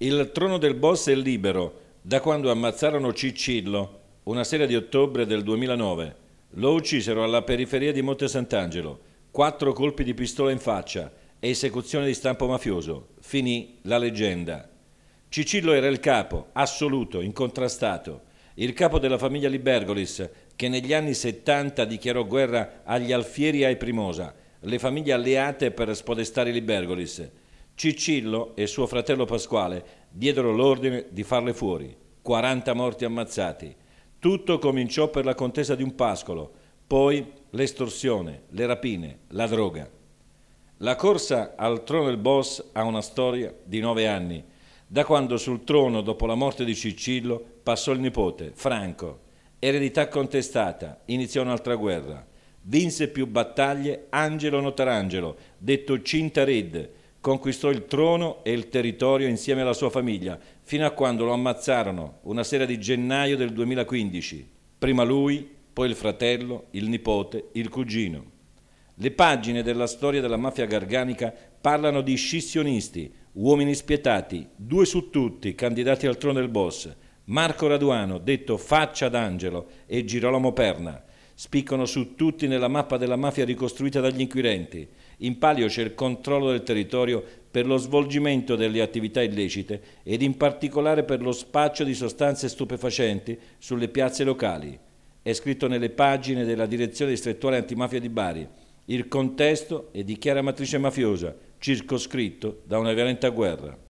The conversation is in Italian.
Il trono del boss è libero da quando ammazzarono Ciccillo, una sera di ottobre del 2009. Lo uccisero alla periferia di Monte Sant'Angelo. Quattro colpi di pistola in faccia, esecuzione di stampo mafioso. Finì la leggenda. Ciccillo era il capo, assoluto, incontrastato, il capo della famiglia Libergolis, che negli anni 70 dichiarò guerra agli Alfieri e ai Primosa, le famiglie alleate per spodestare Libergolis. Ciccillo e suo fratello Pasquale diedero l'ordine di farle fuori. 40 morti ammazzati. Tutto cominciò per la contesa di un pascolo, poi l'estorsione, le rapine, la droga. La corsa al trono del boss ha una storia di nove anni, da quando sul trono, dopo la morte di Ciccillo, passò il nipote, Franco. Eredità contestata, iniziò un'altra guerra. Vinse più battaglie Angelo Notarangelo, detto Cintared, conquistò il trono e il territorio insieme alla sua famiglia, fino a quando lo ammazzarono una sera di gennaio del 2015. Prima lui, poi il fratello, il nipote, il cugino. Le pagine della storia della mafia garganica parlano di scissionisti, uomini spietati, due su tutti candidati al trono del boss, Marco Raduano, detto Faccia d'Angelo, e Girolamo Perna, spiccano su tutti nella mappa della mafia ricostruita dagli inquirenti. In palio c'è il controllo del territorio per lo svolgimento delle attività illecite ed in particolare per lo spaccio di sostanze stupefacenti sulle piazze locali. È scritto nelle pagine della Direzione Distrettuale Antimafia di Bari. Il contesto è di chiara matrice mafiosa, circoscritto da una violenta guerra.